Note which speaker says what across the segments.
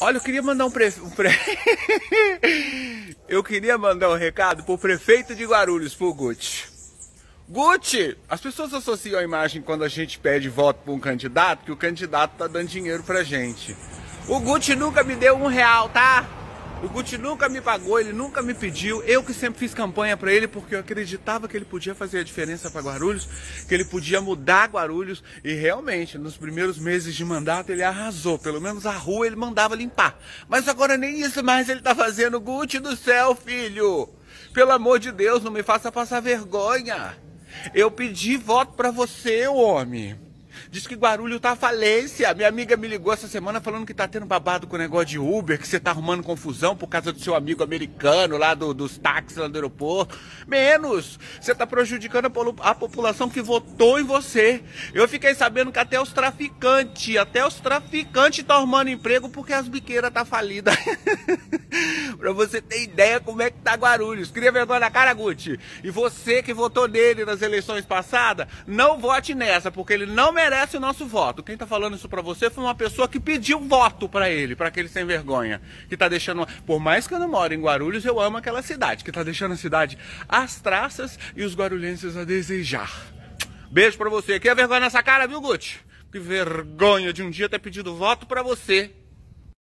Speaker 1: Olha, eu queria mandar um, pre... um pre... Eu queria mandar um recado pro prefeito de Guarulhos, pro Gucci. Gucci, as pessoas associam a imagem quando a gente pede voto para um candidato, que o candidato tá dando dinheiro pra gente. O Gucci nunca me deu um real, tá? O Gucci nunca me pagou, ele nunca me pediu. Eu que sempre fiz campanha para ele porque eu acreditava que ele podia fazer a diferença para Guarulhos, que ele podia mudar Guarulhos e realmente nos primeiros meses de mandato ele arrasou. Pelo menos a rua ele mandava limpar. Mas agora nem isso mais ele tá fazendo. Gucci do céu, filho. Pelo amor de Deus, não me faça passar vergonha. Eu pedi voto para você, homem. Diz que Guarulhos tá falência. Minha amiga me ligou essa semana falando que tá tendo babado com o negócio de Uber, que você tá arrumando confusão por causa do seu amigo americano lá do, dos táxis lá do aeroporto. Menos! Você tá prejudicando a, a, população que votou em você. Eu fiquei sabendo que até os traficantes, até os traficantes estão arrumando emprego porque as biqueiras tá falidas. pra você ter ideia como é que tá Guarulhos. Cria vergonha na cara, Gucci. E você que votou nele nas eleições passadas, não vote nessa, porque ele não merece o nosso voto. Quem está falando isso para você foi uma pessoa que pediu voto para ele, para aquele sem vergonha, que está deixando, por mais que eu não moro em Guarulhos, eu amo aquela cidade, que está deixando a cidade às traças e os guarulhenses a desejar. Beijo para você. É vergonha nessa cara, viu, Gucci? Que vergonha de um dia ter pedido voto para você.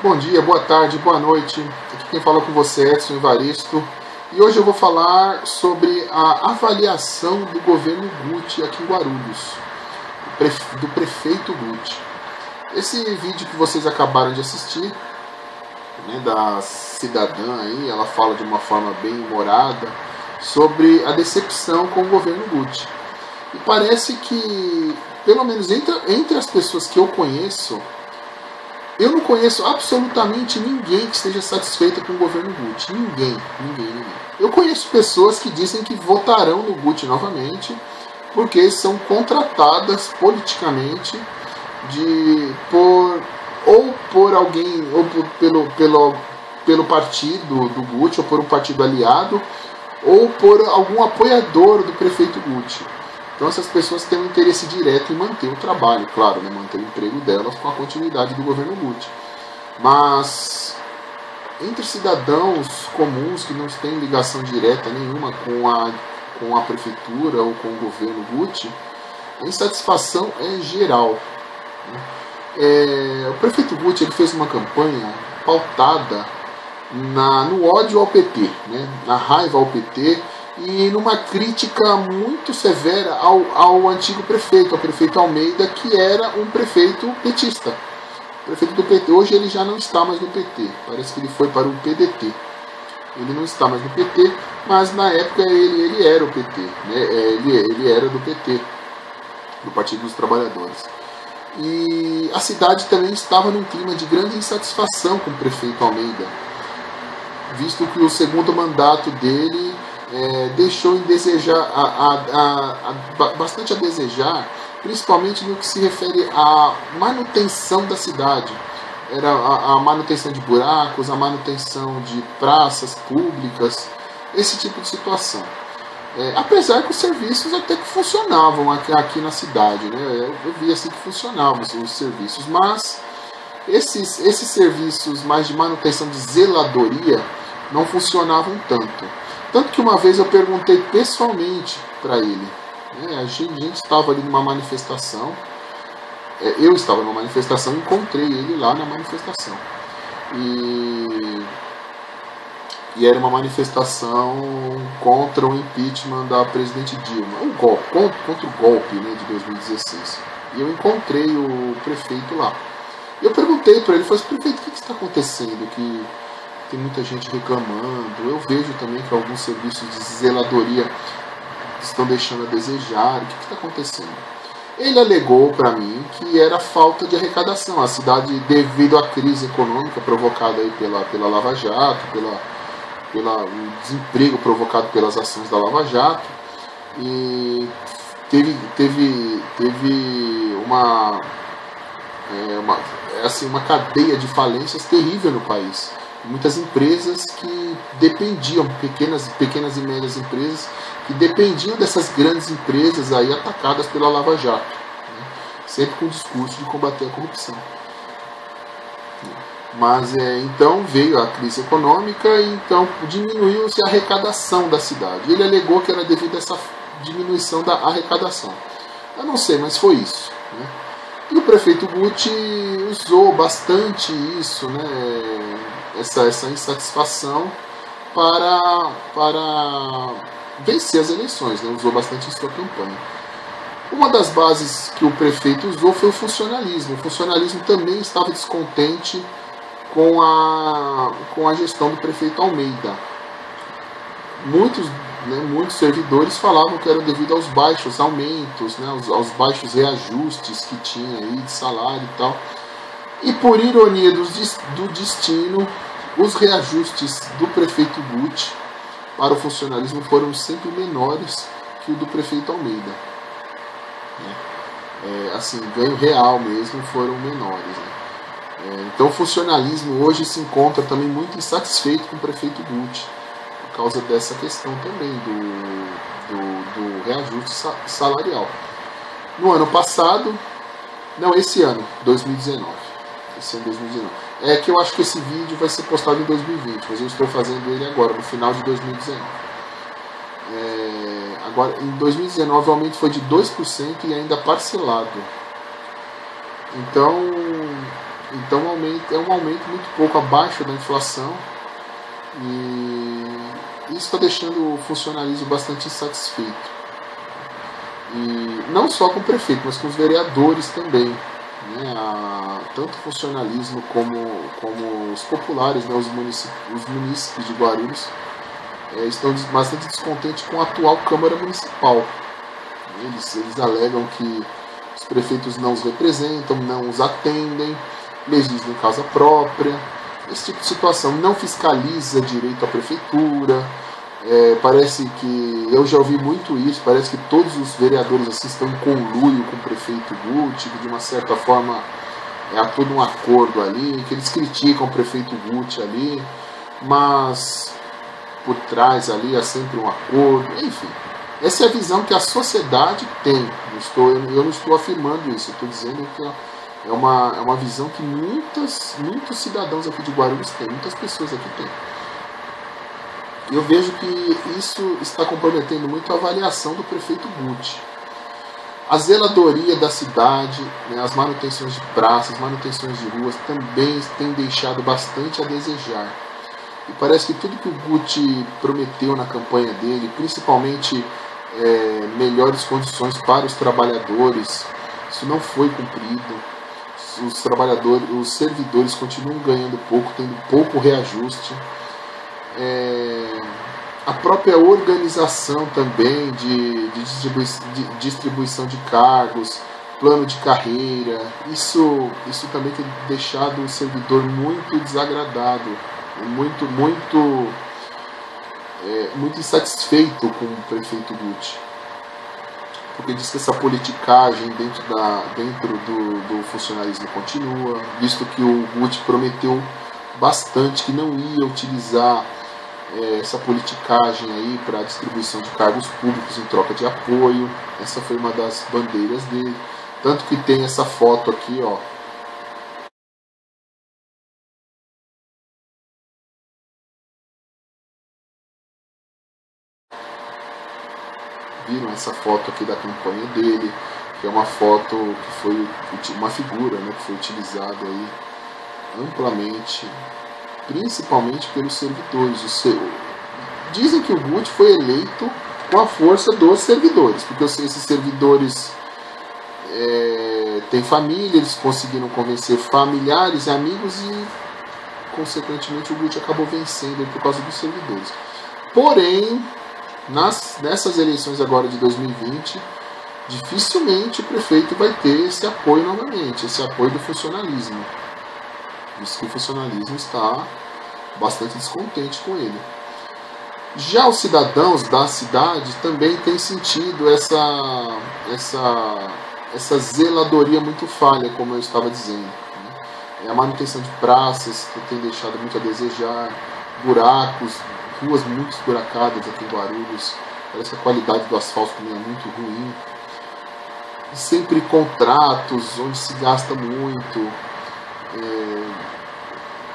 Speaker 2: Bom dia, boa tarde, boa noite. Aqui quem fala com você é Edson Evaristo. E hoje eu vou falar sobre a avaliação do governo Gucci aqui em Guarulhos do prefeito Gucci. Esse vídeo que vocês acabaram de assistir, né, da cidadã aí, ela fala de uma forma bem humorada sobre a decepção com o governo Gucci. E parece que, pelo menos entre, entre as pessoas que eu conheço, eu não conheço absolutamente ninguém que esteja satisfeita com o governo Gucci. Ninguém, ninguém, ninguém. Eu conheço pessoas que dizem que votarão no Gucci novamente porque são contratadas politicamente de por ou por alguém ou por, pelo, pelo, pelo partido do Gucci ou por um partido aliado ou por algum apoiador do prefeito Gucci. Então essas pessoas têm um interesse direto em manter o trabalho, claro, né, manter o emprego delas com a continuidade do governo Gucci. Mas entre cidadãos comuns que não têm ligação direta nenhuma com a com a prefeitura ou com o governo Gucci, a insatisfação é geral. Né? É, o prefeito Gucci ele fez uma campanha pautada na, no ódio ao PT, né? na raiva ao PT e numa crítica muito severa ao, ao antigo prefeito, ao prefeito Almeida, que era um prefeito petista. O prefeito do PT, hoje ele já não está mais no PT, parece que ele foi para o PDT. Ele não está mais no PT, mas na época ele, ele era o PT, né? É, ele, ele era do PT, do Partido dos Trabalhadores. E a cidade também estava num clima de grande insatisfação com o prefeito Almeida, visto que o segundo mandato dele é, deixou em desejar, a, a, a, bastante a desejar, principalmente no que se refere à manutenção da cidade era a, manutenção de buracos, a manutenção de praças públicas, esse tipo de situação. É, apesar que os serviços até que funcionavam aqui, aqui na cidade, né? eu, eu vi assim que funcionavam os, os serviços, mas esses, esses serviços mais de manutenção de zeladoria não funcionavam tanto. Tanto que uma vez eu perguntei pessoalmente para ele, né? a gente estava ali numa manifestação, é, eu estava numa manifestação encontrei ele lá na manifestação. E, e era uma manifestação contra o impeachment da presidente Dilma, o golpe, contra, contra o golpe né, de 2016. E eu encontrei o prefeito lá. Eu perguntei para ele, falei assim, prefeito, o que, que está acontecendo? Que tem muita gente reclamando. Eu vejo também que alguns serviços de zeladoria estão deixando a desejar. O que está acontecendo? Ele alegou para mim que era falta de arrecadação. A cidade, devido à crise econômica provocada aí pela, pela Lava Jato, pela, pela, desemprego provocado pelas ações da Lava Jato, e teve, teve, teve uma, é, uma, assim, uma cadeia de falências terrível no país. Muitas empresas que dependiam, pequenas, pequenas e médias empresas, que dependiam dessas grandes empresas aí atacadas pela Lava Jato, né? sempre com o discurso de combater a corrupção. Mas é, então veio a crise econômica e então diminuiu-se a arrecadação da cidade. Ele alegou que era devido a essa diminuição da arrecadação. Eu não sei, mas foi isso. Né? E o prefeito Guti usou bastante isso, né? Essa, essa insatisfação, para, para vencer as eleições. Né? Usou bastante isso na campanha. Uma das bases que o prefeito usou foi o funcionalismo. O funcionalismo também estava descontente com a, com a gestão do prefeito Almeida. Muitos, né, muitos servidores falavam que era devido aos baixos aumentos, né, aos, aos baixos reajustes que tinha aí de salário e tal. E por ironia do, do destino, os reajustes do prefeito Gucci para o funcionalismo foram sempre menores que o do prefeito Almeida. Né? É, assim, ganho real mesmo foram menores. Né? É, então o funcionalismo hoje se encontra também muito insatisfeito com o prefeito Gucci, por causa dessa questão também do, do, do reajuste salarial. No ano passado, não, esse ano, 2019. Esse ano 2019. É que eu acho que esse vídeo vai ser postado em 2020, mas eu estou fazendo ele agora, no final de 2019. É, agora, em 2019 o aumento foi de 2% e ainda parcelado. Então, então é um aumento muito pouco abaixo da inflação e isso está deixando o funcionalismo bastante insatisfeito. E não só com o prefeito, mas com os vereadores também. Né? A, tanto o funcionalismo como, como os populares, né? os, os munícipes de Guarulhos, é, estão bastante descontentes com a atual Câmara Municipal. Eles, eles alegam que os prefeitos não os representam, não os atendem, legisla em causa própria, esse tipo de situação. Não fiscaliza direito à prefeitura. É, parece que eu já ouvi muito isso. Parece que todos os vereadores assim, estão em conluio com o prefeito Guti, que de uma certa forma é, há todo um acordo ali, que eles criticam o prefeito Guti ali, mas por trás ali há sempre um acordo, enfim. Essa é a visão que a sociedade tem. Eu, estou, eu não estou afirmando isso, estou dizendo que é uma, é uma visão que muitas, muitos cidadãos aqui de Guarulhos têm, muitas pessoas aqui têm. Eu vejo que isso está comprometendo muito a avaliação do prefeito Guti. A zeladoria da cidade, né, as manutenções de praças, manutenções de ruas também têm deixado bastante a desejar. E parece que tudo que o Guti prometeu na campanha dele, principalmente é, melhores condições para os trabalhadores, isso não foi cumprido os trabalhadores, os servidores continuam ganhando pouco, tendo pouco reajuste. É, a própria organização também de, de, distribuição, de, distribuição de cargos, plano de carreira, isso, isso também tem deixado o servidor muito desagradado, muito, muito, é, muito insatisfeito com o prefeito Gucci porque diz que essa politicagem dentro, da, dentro do, do funcionalismo continua, visto que o Gucci prometeu bastante que não ia utilizar é, essa politicagem aí para distribuição de cargos públicos em troca de apoio. Essa foi uma das bandeiras dele. Tanto que tem essa foto aqui, ó, viram essa foto aqui da campanha dele, que é uma foto que foi uma figura né, que foi utilizada aí amplamente, principalmente pelos servidores. Dizem que o Gucci foi eleito com a força dos servidores, porque esses servidores é, têm família, eles conseguiram convencer familiares e amigos e, consequentemente, o Gucci acabou vencendo por causa dos servidores. Porém, nas, nessas eleições agora de 2020, dificilmente o prefeito vai ter esse apoio novamente, esse apoio do funcionalismo. Diz que o funcionalismo está bastante descontente com ele. Já os cidadãos da cidade também têm sentido essa, essa, essa zeladoria muito falha, como eu estava dizendo. Né? A manutenção de praças que tem deixado muito a desejar, buracos ruas muito esburacadas aqui em Guarulhos. Parece que a qualidade do asfalto também é muito ruim. Sempre contratos onde se gasta muito. É,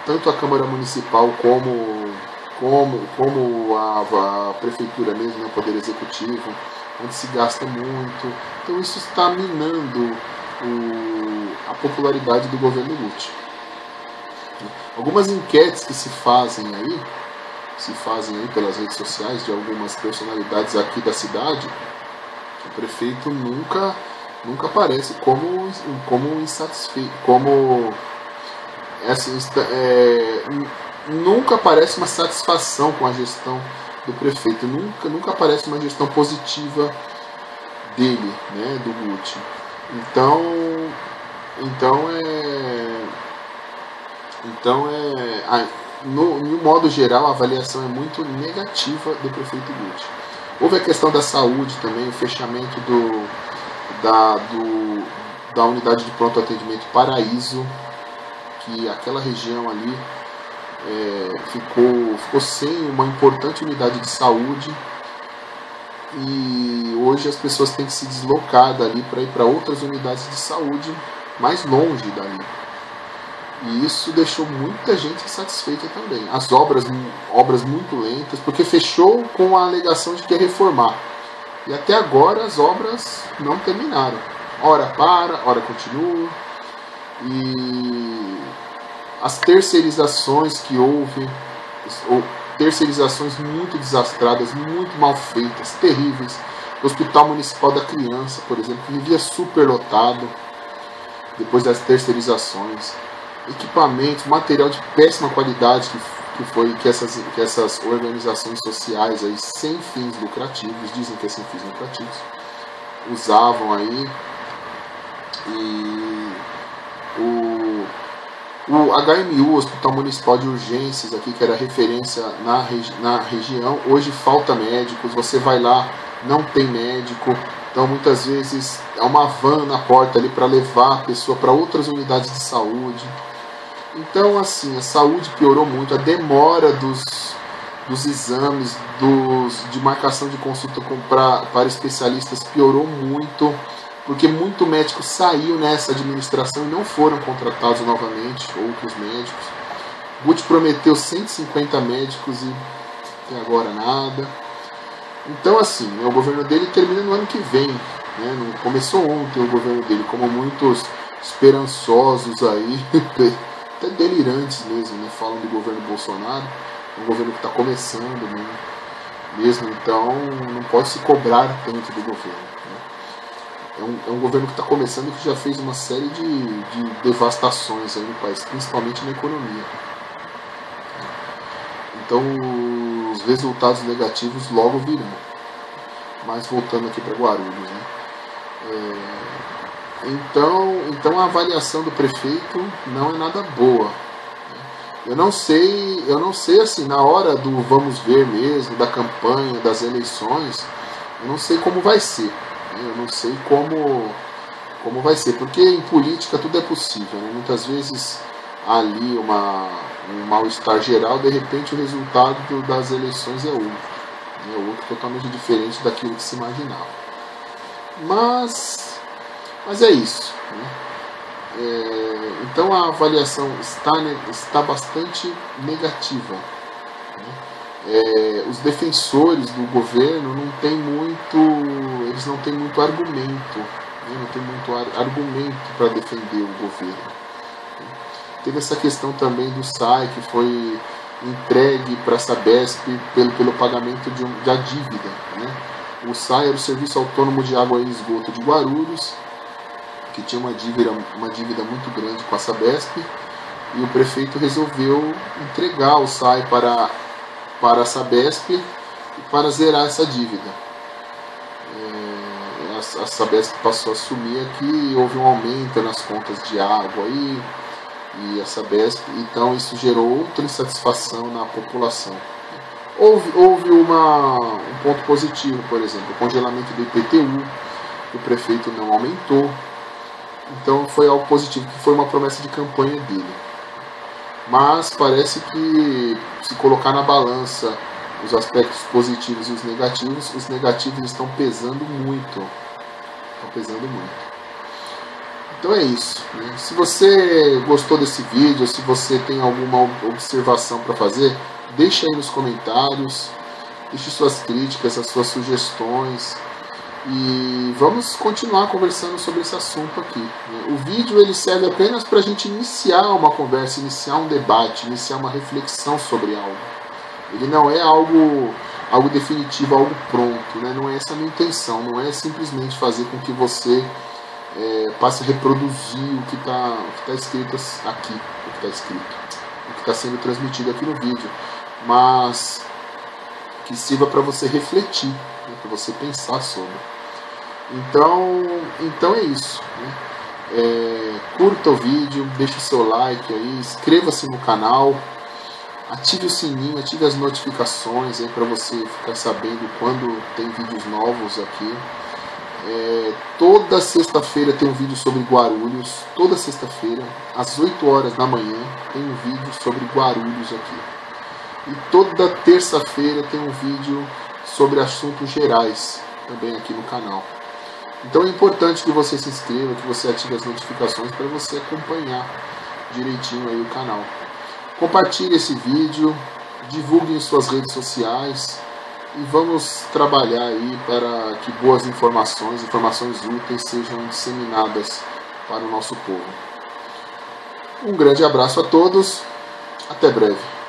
Speaker 2: tanto a Câmara Municipal como, como, como a, a Prefeitura mesmo, né, o Poder Executivo, onde se gasta muito. Então isso está minando o, a popularidade do governo Lute. Algumas enquetes que se fazem aí, se fazem aí pelas redes sociais de algumas personalidades aqui da cidade, o prefeito nunca nunca aparece como como insatisfeito, como essa, é, nunca aparece uma satisfação com a gestão do prefeito, nunca nunca aparece uma gestão positiva dele, né, do Gucci. Então, então é então é no, no modo geral a avaliação é muito negativa do prefeito Gucci. Houve a questão da saúde também, o fechamento do, da, do, da unidade de pronto atendimento Paraíso, que aquela região ali é, ficou, ficou sem uma importante unidade de saúde e hoje as pessoas têm que se deslocar dali para ir para outras unidades de saúde mais longe dali. E isso deixou muita gente insatisfeita também. As obras, obras muito lentas, porque fechou com a alegação de que reformar. E até agora as obras não terminaram. Hora para, hora continua. E as terceirizações que houve, ou terceirizações muito desastradas, muito mal feitas, terríveis. O Hospital Municipal da Criança, por exemplo, vivia super lotado depois das terceirizações equipamentos, material de péssima qualidade que, que foi que essas, que essas organizações sociais aí sem fins lucrativos, dizem que é sem fins lucrativos, usavam aí e o, o HMU, Hospital Municipal de Urgências aqui, que era referência na, regi na região, hoje falta médicos, você vai lá, não tem médico, então muitas vezes é uma van na porta ali para levar a pessoa para outras unidades de saúde. Então, assim, a saúde piorou muito, a demora dos, dos exames, dos, de marcação de consulta com, pra, para especialistas piorou muito, porque muito médico saiu nessa administração e não foram contratados novamente, outros médicos. Guti prometeu 150 médicos e até agora nada. Então, assim, o governo dele termina no ano que vem. Né? Não começou ontem o governo dele, como muitos esperançosos aí até delirantes mesmo, né? Falam do governo Bolsonaro, um governo que está começando né? mesmo, então não pode se cobrar tanto do governo. É, um, é um governo que está começando e que já fez uma série de, de devastações aí no país, principalmente na economia. Então os resultados negativos logo virão. Mas voltando aqui para Guarulhos, né? É, então, então a avaliação do prefeito não é nada boa. Eu não sei, eu não sei assim, na hora do vamos ver mesmo, da campanha, das eleições, eu não sei como vai ser. Né? Eu não sei como, como vai ser, porque em política tudo é possível. Né? Muitas vezes ali uma, um mal-estar geral, de repente o resultado do, das eleições é outro. É outro totalmente diferente daquilo que se imaginava. Mas mas é isso. Né? É, então a avaliação está, está bastante negativa. Né? É, os defensores do governo não têm muito, eles não têm muito argumento, né? não tem muito ar, argumento para defender o governo. Teve essa questão também do SAI que foi entregue para a Sabesp pelo, pelo pagamento de, um, de a dívida. Né? O SAI era o Serviço Autônomo de Água e Esgoto de Guarulhos, que tinha uma dívida, uma dívida muito grande com a Sabesp, e o prefeito resolveu entregar o SAI para, para a Sabesp para zerar essa dívida. É, Sabesp passou a assumir que houve um aumento nas contas de água e, e a Sabesp, então isso gerou outra insatisfação na população. Houve, houve uma, um ponto positivo, por exemplo, o congelamento do IPTU, o prefeito não aumentou, então foi algo positivo, que foi uma promessa de campanha dele. Mas parece que se colocar na balança os aspectos positivos e os negativos, os negativos estão pesando muito. Estão pesando muito. Então é isso. Né? Se você gostou desse vídeo, se você tem alguma observação para fazer, deixe aí nos comentários, deixe suas críticas, as suas sugestões e vamos continuar conversando sobre esse assunto aqui. Né? O vídeo ele serve apenas para a gente iniciar uma conversa, iniciar um debate, iniciar uma reflexão sobre algo. Ele não é algo algo definitivo, algo pronto, né? não é essa a minha intenção, não é simplesmente fazer com que você é, passe a reproduzir o que está tá escrito aqui, o que está escrito, o que está sendo transmitido aqui no vídeo, mas que sirva para você refletir, né? para você pensar sobre. Então, então é isso. Né? É, curta o vídeo, deixe o seu like aí, inscreva-se no canal, ative o sininho, ative as notificações aí para você ficar sabendo quando tem vídeos novos aqui. É, toda sexta-feira tem um vídeo sobre Guarulhos. Toda sexta-feira, às 8 horas da manhã, tem um vídeo sobre Guarulhos aqui. E toda terça-feira tem um vídeo sobre assuntos gerais também aqui no canal. Então é importante que você se inscreva, que você ative as notificações para você acompanhar direitinho aí o canal. Compartilhe esse vídeo, divulgue em suas redes sociais e vamos trabalhar aí para que boas informações, informações úteis sejam disseminadas para o nosso povo. Um grande abraço a todos, até breve.